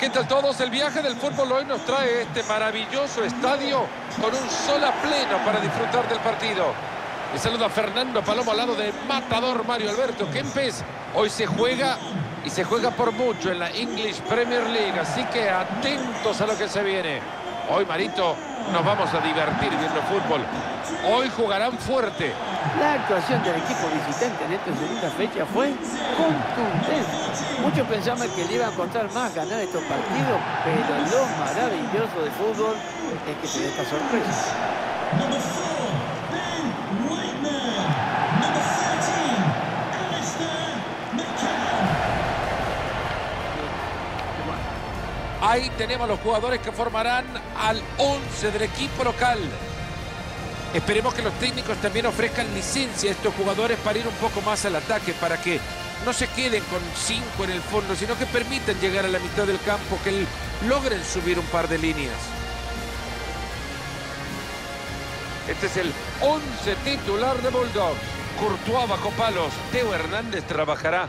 ¿Qué tal todos? El viaje del fútbol hoy nos trae este maravilloso estadio con un sol a pleno para disfrutar del partido. Le saluda Fernando Palomo al lado de Matador Mario Alberto Kempes. Hoy se juega y se juega por mucho en la English Premier League, así que atentos a lo que se viene. Hoy, Marito, nos vamos a divertir viendo fútbol. Hoy jugarán fuerte. La actuación del equipo visitante en esta segunda fecha fue contundente. Muchos pensaban que le iba a costar más ganar estos partidos, pero lo maravilloso de fútbol es que te da esta sorpresa. Ahí tenemos los jugadores que formarán al 11 del equipo local. Esperemos que los técnicos también ofrezcan licencia a estos jugadores para ir un poco más al ataque, para que no se queden con cinco en el fondo, sino que permitan llegar a la mitad del campo, que logren subir un par de líneas. Este es el 11 titular de Bulldog. Courtois bajo palos. Teo Hernández trabajará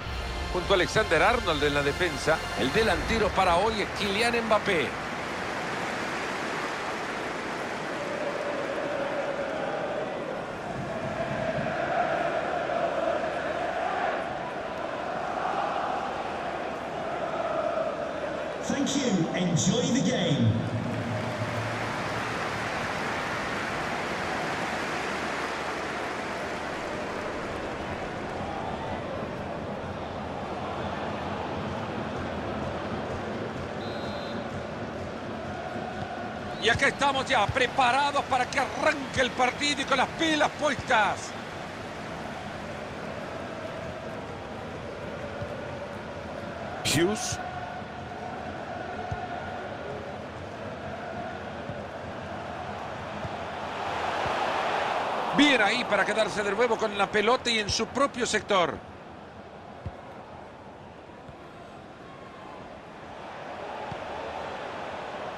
junto a Alexander Arnold en la defensa. El delantero para hoy es Kylian Mbappé. Enjoy. Acá estamos ya preparados para que arranque el partido y con las pilas puestas. Hughes. Bien ahí para quedarse de nuevo con la pelota y en su propio sector.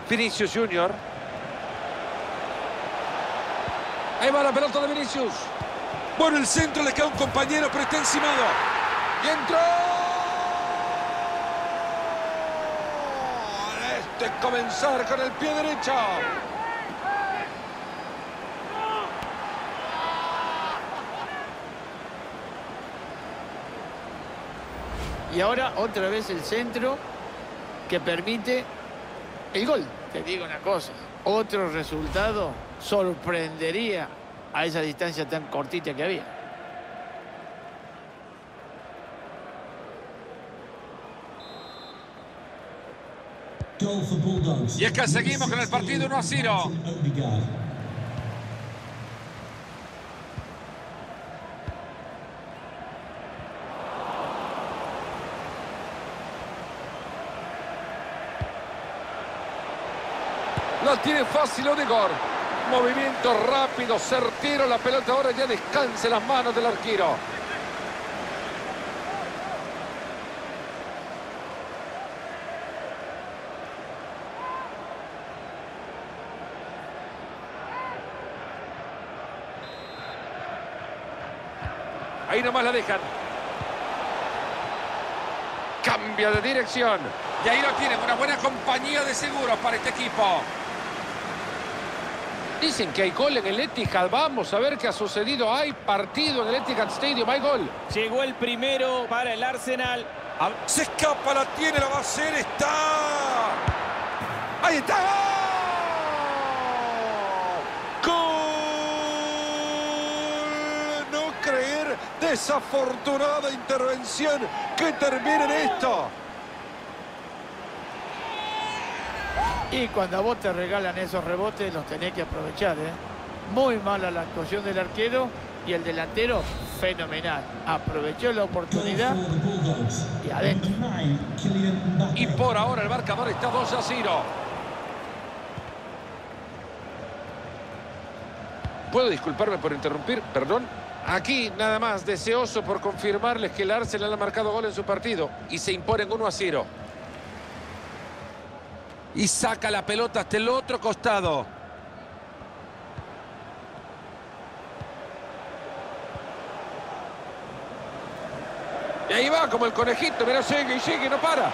Vinicius Junior. Ahí va la pelota de Vinicius. Bueno, el centro le queda un compañero, pero está encimado. Y entró. Este comenzar con el pie derecho. Y ahora otra vez el centro que permite el gol. Te digo una cosa, otro resultado sorprendería a esa distancia tan cortita que había. Y es que seguimos con el partido 1 a 0. La tiene fácil Odegaard. Movimiento rápido, certero. La pelota ahora ya descansa en las manos del arquero. Ahí nomás la dejan. Cambia de dirección. Y ahí lo tienen, una buena compañía de seguros para este equipo. Dicen que hay gol en el Etihad. Vamos a ver qué ha sucedido. Hay partido en el Etihad Stadium. Hay gol. Llegó el primero para el Arsenal. Se escapa, la tiene, la va a hacer. Está. Ahí está. ¡Gol! No creer. Desafortunada intervención que termine en esto. Y cuando a vos te regalan esos rebotes, los tenés que aprovechar. ¿eh? Muy mala la actuación del arquero y el delantero, fenomenal. Aprovechó la oportunidad y adentro. Y por ahora el marcador está 2 a 0. ¿Puedo disculparme por interrumpir? Perdón. Aquí nada más, deseoso por confirmarles que el Arsenal ha marcado gol en su partido y se imponen 1 a 0 y saca la pelota hasta el otro costado. Y ahí va como el conejito, mira, sigue y sigue, no para.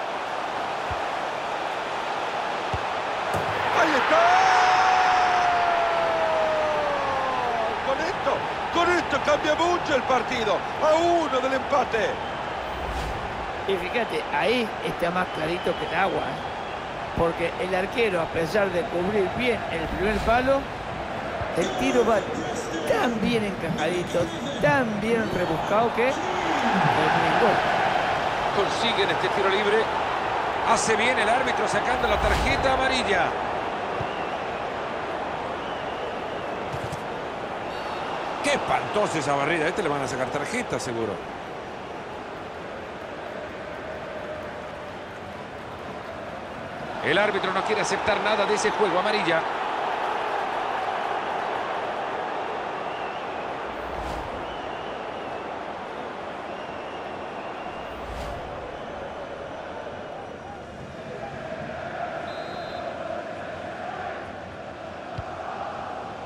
Con esto, con esto cambia mucho el partido. A uno del empate. Y fíjate, ahí está más clarito que el agua. ¿eh? Porque el arquero, a pesar de cubrir bien el primer palo, el tiro va tan bien encajadito, tan bien rebuscado que Consiguen este tiro libre. Hace bien el árbitro sacando la tarjeta amarilla. Qué espantosa esa barrida. Este le van a sacar tarjeta, seguro. El árbitro no quiere aceptar nada de ese juego amarilla.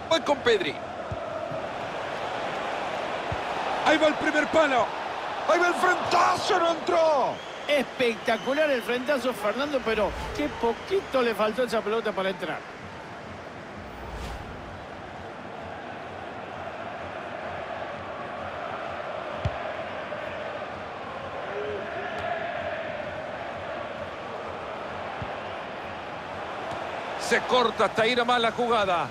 Voy con Pedri. Ahí va el primer palo. Ahí va el frentazo, no entró. Espectacular el frentazo, Fernando, pero qué poquito le faltó esa pelota para entrar. Se corta hasta ir a más la jugada.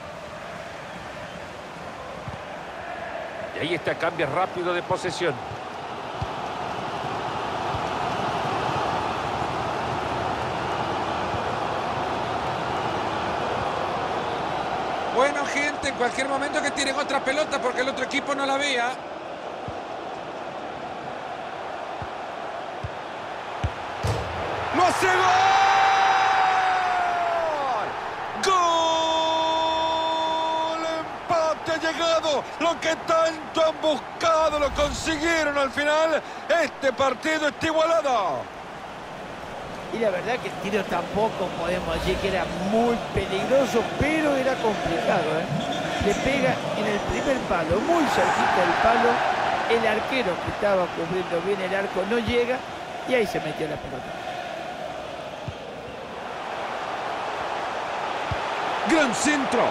Y ahí está, cambia rápido de posesión. En cualquier momento que tiren otra pelota porque el otro equipo no la. ¡Lo hace gol! ¡Gol! ¡Empate llegado! Lo que tanto han buscado lo consiguieron al final. Este partido está igualado. Y la verdad que el tiro tampoco podemos decir que era muy peligroso, pero era complicado. ¿eh? Le pega en el primer palo, muy cerquita del palo. El arquero que estaba cubriendo bien el arco no llega y ahí se metió la pelota. Gran centro.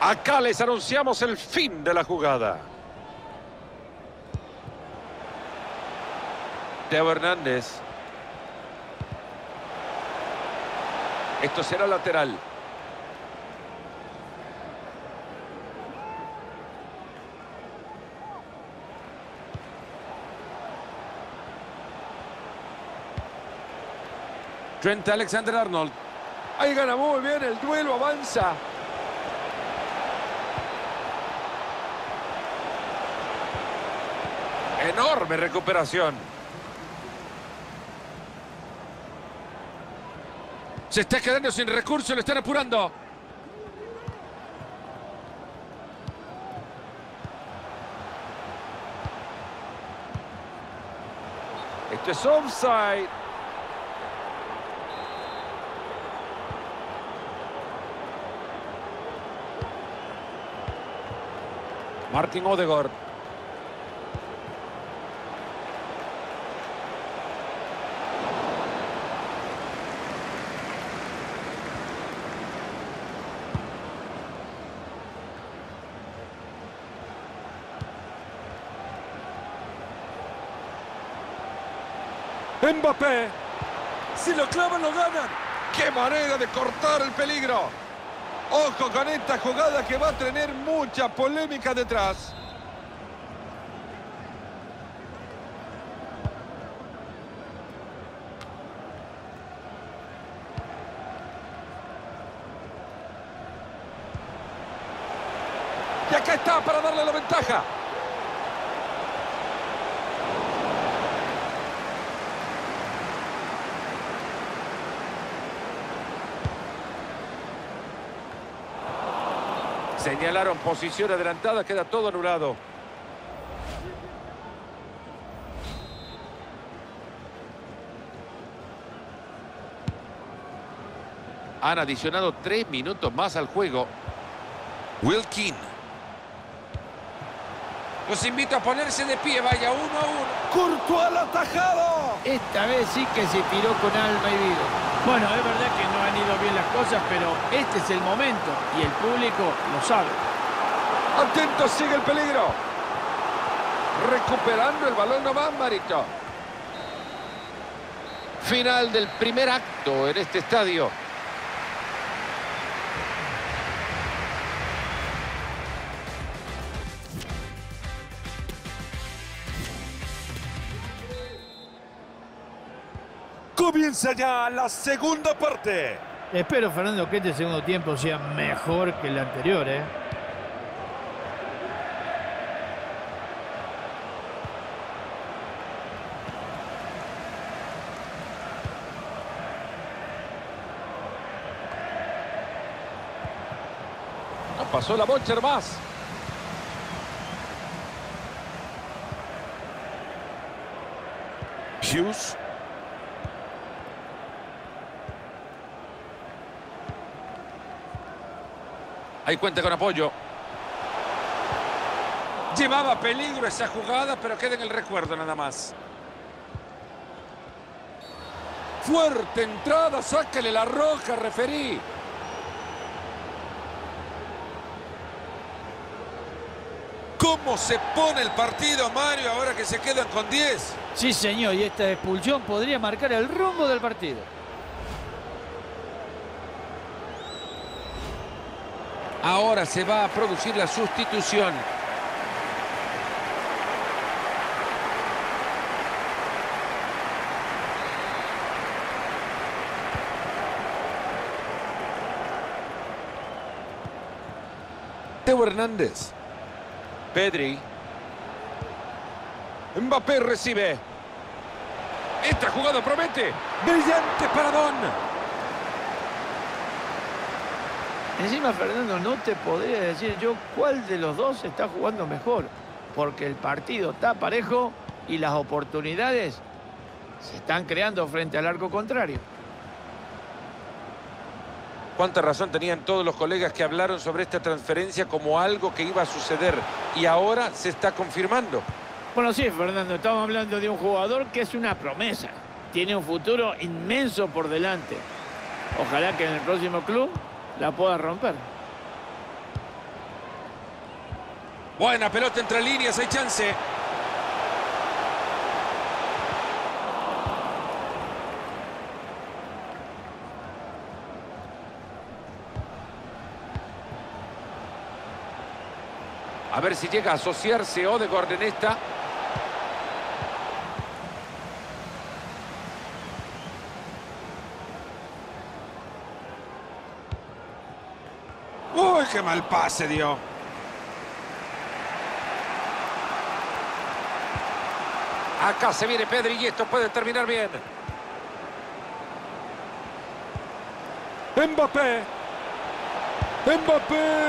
Acá les anunciamos el fin de la jugada. Teo Hernández. Esto será lateral. Trent Alexander-Arnold. Ahí gana muy bien el duelo, avanza. Enorme recuperación. Se está quedando sin recursos, lo están apurando. Esto es offside. Martin Odegaard. Mbappé. Si lo clavan, lo ganan. ¡Qué manera de cortar el peligro! Ojo con esta jugada que va a tener mucha polémica detrás. Y acá está para darle la ventaja. Señalaron posición adelantada, queda todo anulado. Han adicionado tres minutos más al juego. Wilkin. Los invito a ponerse de pie, vaya uno a uno. Courtois al atajado. Esta vez sí que se tiró con alma y vida. Bueno, es verdad que no han ido bien las cosas, pero este es el momento y el público lo sabe. Atento, sigue el peligro. Recuperando el balón nomás, Marito. Final del primer acto en este estadio. Comienza ya la segunda parte. Espero, Fernando, que este segundo tiempo sea mejor que el anterior, ¿eh? No pasó la Bocher más. Hughes. Ahí cuenta con apoyo. Llevaba peligro esa jugada, pero queda en el recuerdo nada más. Fuerte entrada, sácale la roja, referí. ¿Cómo se pone el partido, Mario, ahora que se quedan con 10? Sí, señor, y esta expulsión podría marcar el rumbo del partido. Ahora se va a producir la sustitución. Teo Hernández. Pedri. Mbappé recibe. Esta jugada promete. Brillante paradón. Encima, Fernando, no te podría decir yo cuál de los dos está jugando mejor. Porque el partido está parejo y las oportunidades se están creando frente al arco contrario. Cuánta razón tenían todos los colegas que hablaron sobre esta transferencia como algo que iba a suceder. Y ahora se está confirmando. Bueno, sí, Fernando, estamos hablando de un jugador que es una promesa. Tiene un futuro inmenso por delante. Ojalá que en el próximo club la pueda romper. Buena pelota entre líneas, hay chance. A ver si llega a asociarse Odegaard en esta. ¡Uy, qué mal pase dio! Acá se viene Pedri y esto puede terminar bien. Mbappé. Mbappé.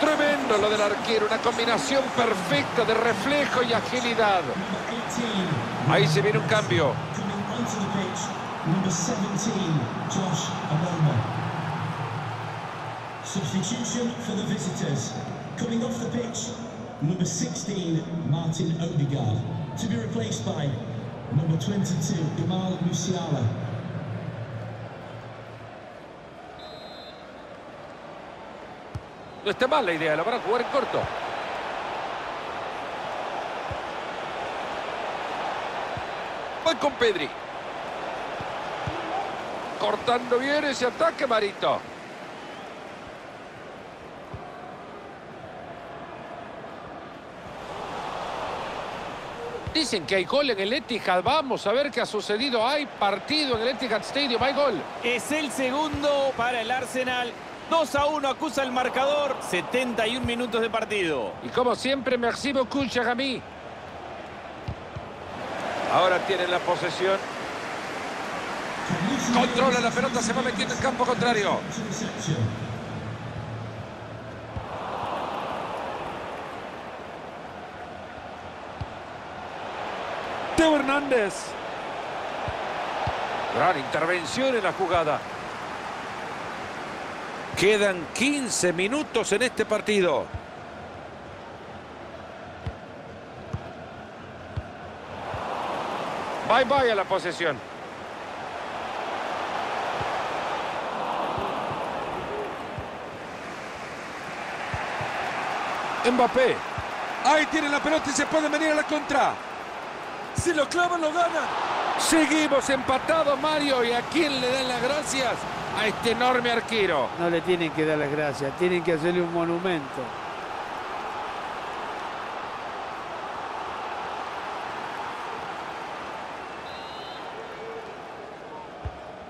Tremendo lo del arquero, una combinación perfecta de reflejo y agilidad. Ahí se viene un cambio. Coming onto the pitch, number 17, Josh Amoma. Substitution for the visitors. Coming off the pitch, number 16, Martin Odegaard. To be replaced by number 22, Gamal Musiala. No está mal la idea, lo van a jugar en corto. Voy con Pedri. Cortando bien ese ataque, Marito. Dicen que hay gol en el Etihad. Vamos a ver qué ha sucedido. Hay partido en el Etihad Stadium. Hay gol. Es el segundo para el Arsenal. 2 a 1 acusa el marcador. 71 minutos de partido. Y como siempre, merci beaucoup, cher ami. Ahora tienen la posesión. Controla la pelota, se va metiendo en campo contrario. Hernández. Gran intervención en la jugada. Quedan 15 minutos en este partido. Bye bye a la posesión. Mbappé. Ahí tiene la pelota y se puede venir a la contra. Si lo clavan, lo ganan. Seguimos empatados, Mario. ¿Y a quién le dan las gracias? A este enorme arquero. No le tienen que dar las gracias, tienen que hacerle un monumento.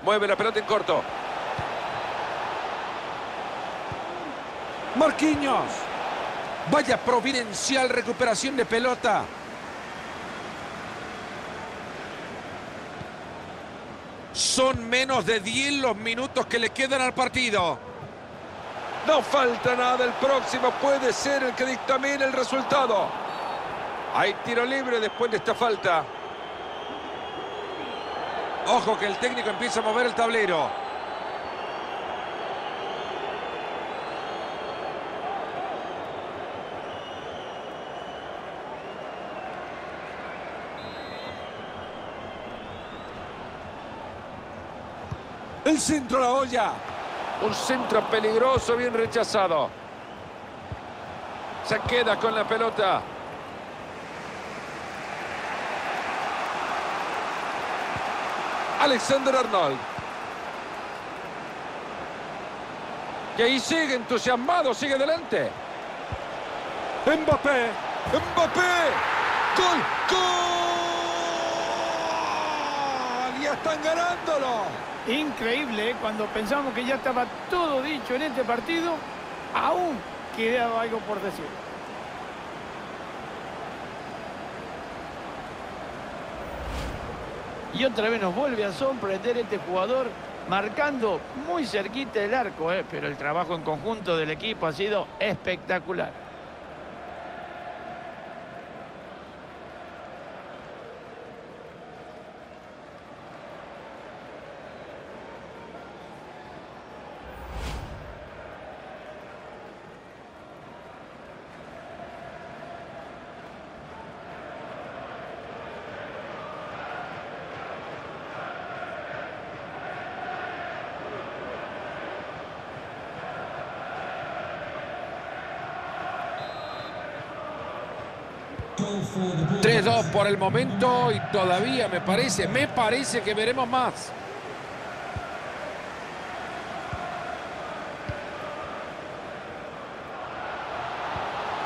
Mueve la pelota en corto. Marquinhos. Vaya providencial recuperación de pelota. Son menos de 10 los minutos que le quedan al partido. No falta nada, el próximo puede ser el que dictamine el resultado. Hay tiro libre después de esta falta. Ojo que el técnico empieza a mover el tablero. El centro a la olla. Un centro peligroso, bien rechazado. Se queda con la pelota. Alexander Arnold. Y ahí sigue entusiasmado, sigue adelante. Mbappé, Mbappé, gol, gol. Están ganándolo. Increíble, ¿eh? cuando pensamos que ya estaba todo dicho en este partido, aún quedaba algo por decir. Y otra vez nos vuelve a sorprender este jugador marcando muy cerquita el arco, ¿eh? pero el trabajo en conjunto del equipo ha sido espectacular. Goal for 3-2 por el momento y todavía me parece, me parece que veremos más.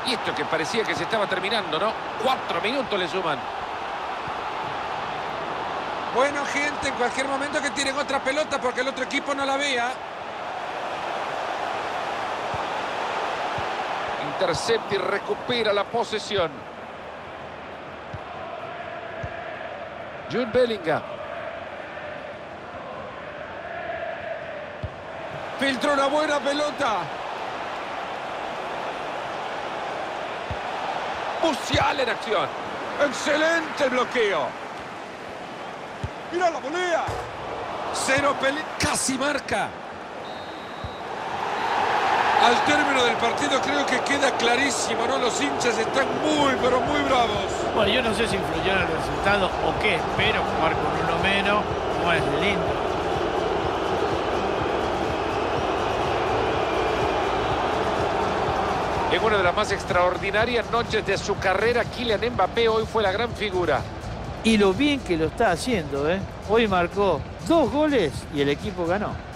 Y esto que parecía que se estaba terminando, ¿no? Cuatro minutos le suman. Bueno, gente, en cualquier momento que tienen otra pelota porque el otro equipo no la vea. Intercepta y recupera la posesión. Jude Bellingham. Filtró una buena pelota. Musial en acción. Excelente el bloqueo. Mira la volea. Cero peli... Casi marca. Al término del partido creo que queda clarísimo, ¿no? Los hinchas están muy, pero muy bravos. Bueno, yo no sé si influyó en el resultado o qué, pero jugar con uno menos no es lindo. En una de las más extraordinarias noches de su carrera, Kylian Mbappé hoy fue la gran figura. Y lo bien que lo está haciendo, ¿eh? Hoy marcó dos goles y el equipo ganó.